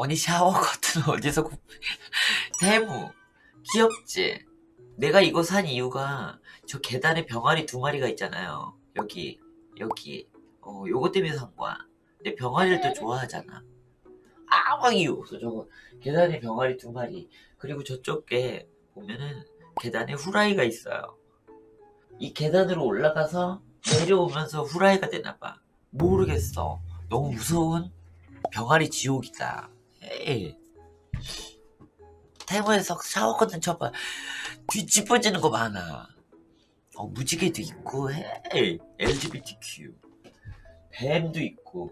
언니 샤워 커튼 어디서 구... 대무 귀엽지? 내가 이거 산 이유가 저 계단에 병아리 두 마리가 있잖아요. 여기 여기. 어 요거 때문에 산 거야. 내 병아리를 또 좋아하잖아. 아무 이유 없어 저거 계단에 병아리 두 마리. 그리고 저쪽에 보면은 계단에 후라이가 있어요. 이 계단으로 올라가서 내려오면서 후라이가 되나봐. 모르겠어. 너무 무서운 병아리 지옥이다 에이. 태무에서 샤워 커튼 쳐봐 뒤집어지는 거 많아. 어, 무지개도 있고 헤이 LGBTQ 뱀도 있고.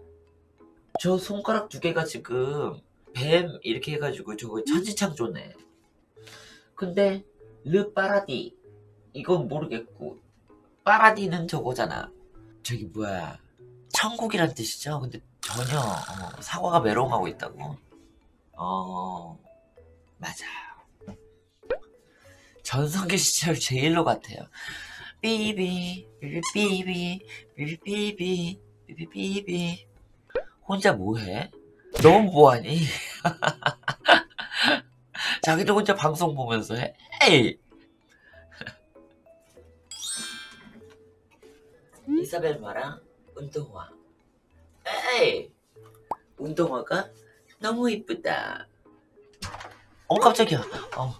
저 손가락 두 개가 지금 뱀 이렇게 해가지고 저거 천지창조네. 근데 르 파라디. 이건 모르겠고. 파라디는 저거잖아. 저기 뭐야. 천국이란 뜻이죠? 근데 전혀 어, 사과가 메롱하고 있다고 어 맞아요 전성기 시절 제일로 같아요 삐비 삐비 삐비 삐비 삐비 혼자 뭐해? 너무 뭐하니? 자기도 혼자 방송 보면서 해? 에이! 이사벨 마랑 운동화 에이! 운동화가 너무 이쁘다. 어 깜짝이야. 어.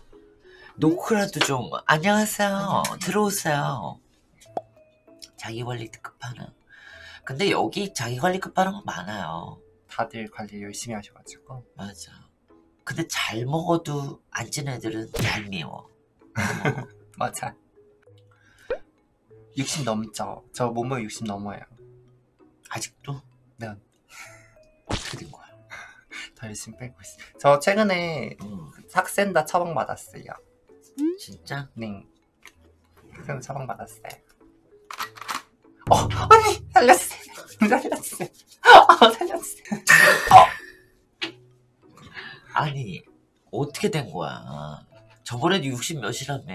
노크라도 좀 안녕하세요. 들어오세요. 자기 관리 끝판왕 근데 여기 자기 관리 끝판왕은 많아요. 다들 관리 열심히 하셔가지고. 맞아. 근데 잘 먹어도 안 찐 애들은 얄미워. 맞아. 60 넘죠. 저 몸무게 60 넘어요. 아직도? 네. 어떻게 된 거야? 더 열심히 빼고 있어요. 저 최근에 응, 삭센다 처방 받았어요. 진짜? 네. 삭센다 처방 받았어요. 어 언니 살렸어요. 살렸어요. 어 살렸어요. 아니 어떻게 된 거야? 저번에도 60 몇이라며.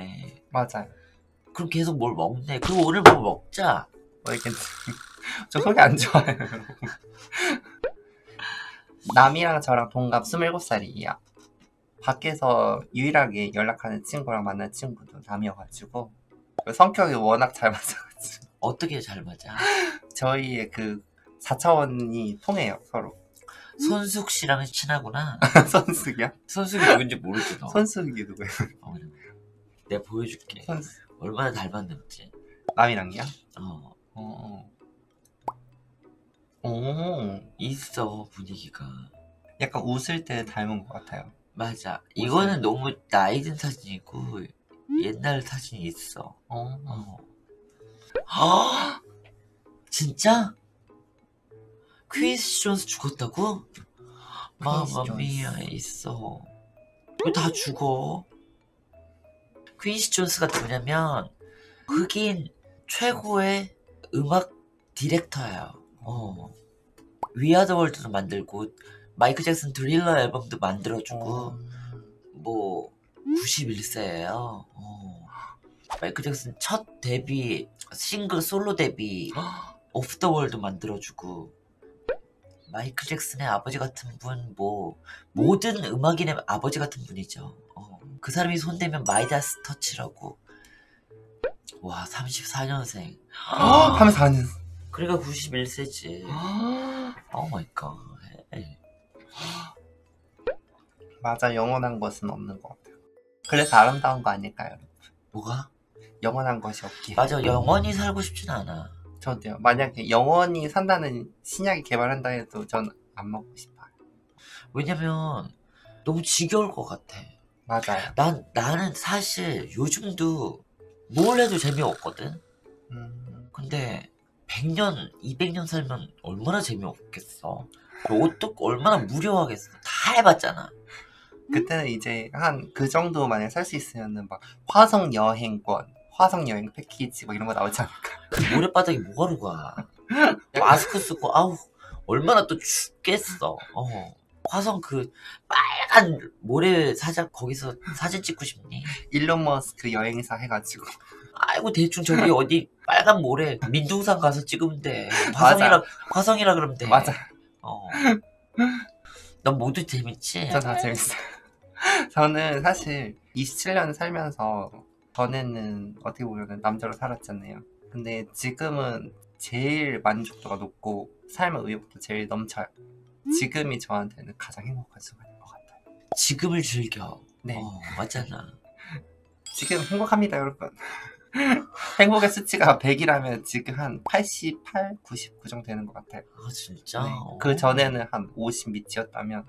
맞아요. 그럼 계속 뭘 먹네? 그럼 오늘 뭐 먹자? 모르겠네 저 속이 안 좋아요. 남이랑 저랑 동갑 27살이에요 밖에서 유일하게 연락하는 친구랑 만난 친구도 남이어가지고 성격이 워낙 잘 맞아가지고 어떻게 잘 맞아? 저희의 그 4차원이 통해요 서로 손숙 씨랑 친하구나 선숙이야? 손숙이 누군지 모르지 너 선숙이 누구예요? 어, 내가 보여줄게 선숙 얼마나 닮았는지 남이랑요? 어 어. 오 있어 분위기가 약간 웃을 때 닮은 것 같아요 맞아 이거는 너무 나이 든 사진이고 옛날 사진이 있어 어. 어. 헉! 진짜? 퀸시 존스 죽었다고? 퀸시 mamma mia 있어 왜 다 죽어? 퀸시 존스가 누구냐면 흑인 최고의 음악 디렉터예요 어. We Are the World도 만들고 마이클 잭슨 드릴러 앨범도 만들어주고 어. 뭐 91세예요. 어. 마이클 잭슨 첫 데뷔 싱글 솔로 데뷔 Off the Wall 만들어주고 마이클 잭슨의 아버지 같은 분 뭐 모든 음악인의 아버지 같은 분이죠. 어. 그 사람이 손대면 Midas touch라고 와 34년생 어, 하면서 하는 그러니까 91세지. oh my God 맞아 영원한 것은 없는 것 같아요. 그래서 아름다운 거 아닐까요 여러분? 뭐가? 영원한 것이 없기에 맞아 영원히 살고 싶진 않아. 저도요. 만약에 영원히 산다는 신약이 개발한다 해도 전 안 먹고 싶어요. 왜냐면 너무 지겨울 것 같아. 맞아요. 난 나는 사실 요즘도 뭘 해도 재미없거든? 음, 근데 100년 200년 살면 얼마나 재미없겠어. 어떻게 얼마나 무료하겠어. 다 해봤잖아. 그때는 이제 한 그 정도 만약 살수 있으면은 막 화성 여행권 화성 여행 패키지 뭐 이런 거 나오지 않을까? 그 모래바닥에 뭐하러 가? 마스크 쓰고 아우 얼마나 또 춥겠어. 어. 화성 그 빨간 모래 사장 거기서 사진 찍고 싶니? 일론 머스크 여행사 해가지고. 아이고 대충 저기 어디 빨간 모래 민둥산 가서 찍으면 돼 화성이라 화성이라 그러면 돼 맞아 어. 넌 모두 재밌지? 전 다 재밌어요. 저는 사실 27년 살면서 전에는 어떻게 보면 남자로 살았잖아요. 근데 지금은 제일 만족도가 높고 삶의 의욕도 제일 넘쳐요. 지금이 저한테는 가장 행복한 순간인 것 같아요. 지금을 즐겨. 네, 어, 맞잖아. 지금 행복합니다, 여러분. 행복의 수치가 100이라면 지금 한 88, 99 정도 되는 것 같아요. 아, 진짜? 네. 어. 그 전에는 한 50 밑이었다면,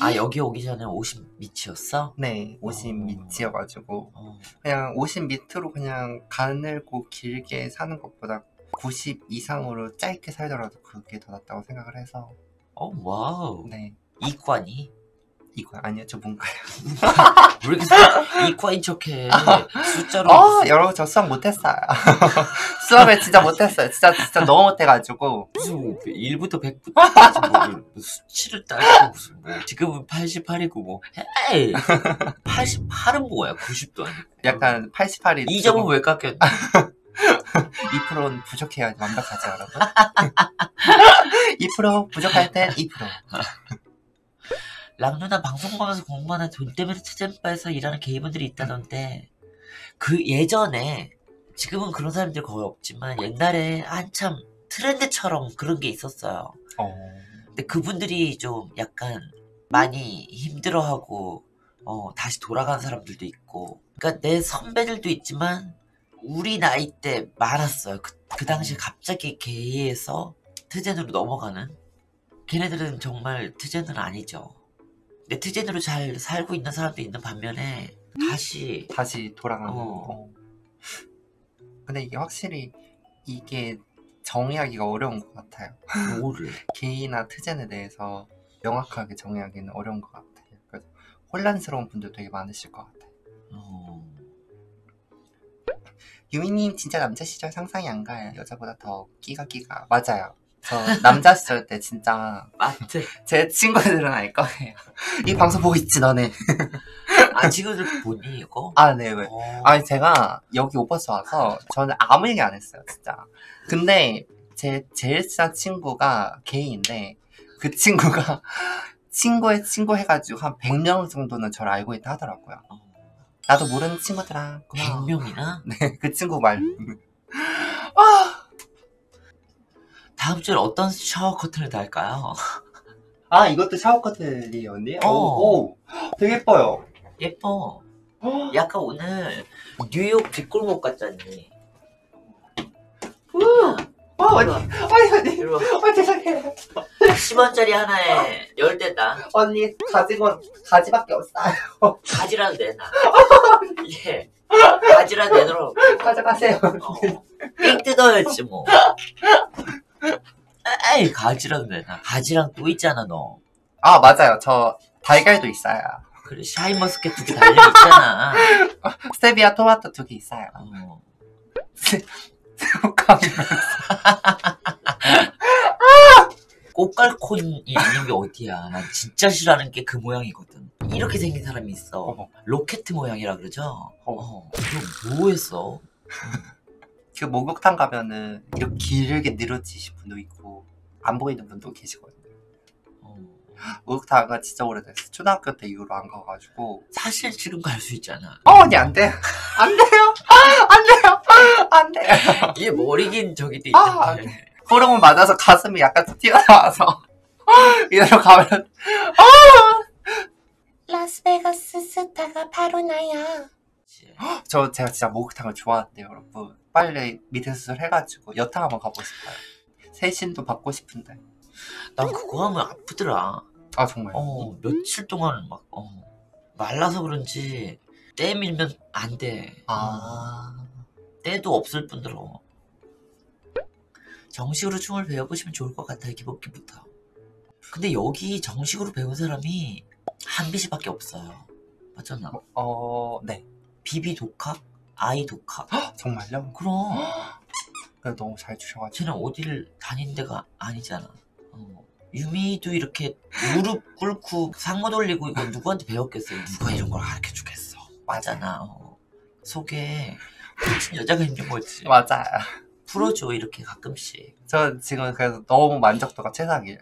아, 여기 오기 전에 50 밑이었어? 네, 50 어. 밑이어가지고 어. 그냥 50 밑으로 그냥 가늘고 길게 사는 것보다 90 이상으로 짧게 살더라도 그게 더 낫다고 생각을 해서 어, 와우. 네 이과니? 이거 아니요 저 문과요 왜 이렇게 수- 이과인 척해? 숫자로. 어. 여러분 저 수학 못했어요. 수학을 진짜 못했어요. 진짜 진짜 너무 못해가지고. 무슨 뭐 1부터 100부터 뭐 수치를 따지고 무슨 뭐. 지금은 88이고 뭐. 에이! 88은 뭐야? 90도 아니고. 약간 88이 2점은 왜 깎였지? 2%는 부족해야 완벽하지 여러분. 2% 부족할 땐2% 랑누나 방송 보면서 공부하는 돈 때문에 투쟁바에서 일하는 게이분들이 있다던데 그 예전에 지금은 그런 사람들 거의 없지만 옛날에 한참 트렌드처럼 그런 게 있었어요. 어, 근데 그분들이 좀 약간 많이 힘들어하고 어, 다시 돌아간 사람들도 있고 그러니까 내 선배들도 있지만 우리 나이 때 많았어요. 그, 그 당시에 갑자기 게이에서 트젠으로 넘어가는. 걔네들은 정말 트젠은 아니죠 트젠으로 잘 살고 있는 사람도 있는 반면에 다시 다시 돌아가는 어. 어. 근데 이게 확실히 이게 정의하기가 어려운 것 같아요 뭐를 게이나 트젠에 대해서 명확하게 정의하기는 어려운 것 같아요. 그래서 혼란스러운 분들 되게 많으실 것 같아요. 어, 유미님 진짜 남자 시절 상상이 안 가요. 여자보다 더 끼가 끼가 맞아요. 저 남자 시절 때 진짜 맞대 제 친구들은 알 거예요. 이 방송 보고 있지 너네. 아 지금도 보니 이거? 아 네 왜? 어, 아니 제가 여기 오버스 와서 저는 아무 얘기 안 했어요 진짜. 근데 제 제일 친한 친구가 게이인데 그 친구가 친구의 친구 해가지고 한 100명 정도는 저를 알고 있다 하더라고요. 어, 나도 모르는 친구들아. 고마워. 100명이나? 네, 그 친구 말. 다음 주에 어떤 샤워 커튼을 달까요? 아, 이것도 샤워 커튼이 언니? 어. 오, 오, 되게 예뻐요. 예뻐. 약간 오늘 뉴욕 뒷골목 같잖니. 어, 언니, 언니, 언니, 와. 어, 죄송해요. 10원짜리 하나에 열 대다. 언니, 가지건, 가지밖에 없어요. 가지라도 내놔. 예. 가지라도 내놓으라고. 가져가세요. 어. 삥 뜯어야지 뭐. 에이 가지라도 내놔. 가지랑 또 있잖아 너. 아, 맞아요. 저 달걀도 있어요. 그래 샤인머스켓 두 개 달려 있잖아. 스테비아 토마토 두 개 있어요. 어. 꼬깔콘이 있는 게 어디야. 난 진짜 싫어하는 게 그 모양이거든. 이렇게 생긴 사람이 있어. 로켓 모양이라 그러죠? 어. 어. 그거 뭐 했어? 그 목욕탕 가면은 이렇게 길게 늘어지신 분도 있고, 안 보이는 분도 계시거든요. 어. 목욕탕은 진짜 오래됐어. 초등학교 때 이후로 안 가가지고. 사실 지금 갈 수 있잖아. 어, 언니, 안 돼요. 안 돼요. 안 돼요. 안 돼요. 이게 머리 긴 저기 돼 아, 있는데. 호르몬 맞아서 가슴이 약간 튀어나와서. 이대로 가면, 라스베가스 스타가 바로 나야. 저 제가 진짜 목욕탕을 좋아하는데요, 여러분. 빨리 미대 수술 해가지고 여탕 한번 가보고 싶어요. 세신도 받고 싶은데. 난 그거 하면 아프더라. 아, 정말. 어, 며칠 동안 막, 어, 말라서 그런지, 때 밀면 안 돼. 아. 때도 없을 뿐더러. 정식으로 춤을 배워보시면 좋을 것 같아요, 기본기부터. 근데 여기 정식으로 배운 사람이 한비 씨밖에 없어요. 맞잖아. 어, 네. 비비 독학? 아이 독학. 정말요? 그럼, 그래도 너무 잘 주셔가지고. 쟤는 어디를 다닌 데가 아니잖아. 어. 유미도 이렇게 무릎 꿇고 상모 돌리고 이거 누구한테 배웠겠어요? 누가 이런 걸 가르쳐 주겠어. 맞잖아. 어. 속에 미친 여자가 있는 거지. 맞아요. 풀어줘, 이렇게 가끔씩. 저 지금 그래서 너무 만족도가 최상이에요.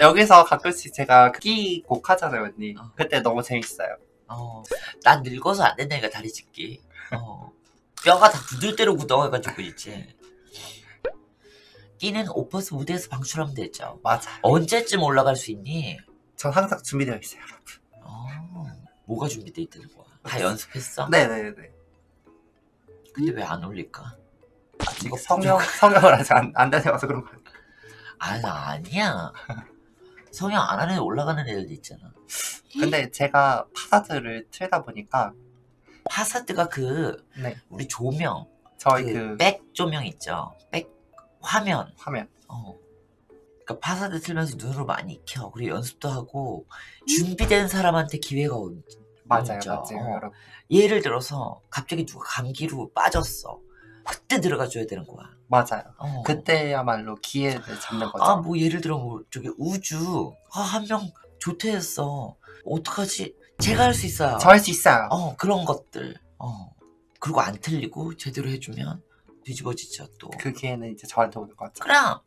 여기서 가끔씩 제가 끼곡 하잖아요, 언니. 어. 그때 너무 재밌어요. 어, 난 늙어서 안 된다니까 다리 찢기. 어, 뼈가 다 굳을 대로 굳어가지고 있지. 끼는 오퍼스 무대에서 방출하면 되죠. 맞아. 언제쯤 올라갈 수 있니? 전 항상 준비되어 있어요, 여러분. 어, 뭐가 준비돼 있다는 거야? 다 연습했어? 네네네. 근데 왜 안 올릴까? 아직 이거 성형, 성형을 아직 안, 안 다녀와서 그런 거예요. 아, 나 아니야. 성형 안 하는 애 올라가는 애들도 있잖아. 근데 제가 파사드를 틀다 보니까, 파사드가 그 네. 우리 조명, 저희 그 그, 백 조명 있죠. 백 화면. 화면. 어. 그러니까 파사드 틀면서 눈으로 많이 익혀. 그리고 연습도 하고 준비된 사람한테 기회가 온. 맞아요. 맞아요, 어. 여러분. 예를 들어서 갑자기 누가 감기로 빠졌어. 그때 들어가 줘야 되는 거야. 맞아요. 어. 그때야말로 기회를 잡는 거죠. 아, 뭐 예를 들어 뭐 저기 우주 아, 한 명 조퇴했어. 어떡하지? 제가 할 수 있어요. 저 할 수 있어요. 어, 그런 것들. 어. 그리고 안 틀리고 제대로 해 주면 뒤집어지죠 또. 그 기회는 이제 저한테 오는 거죠. 그럼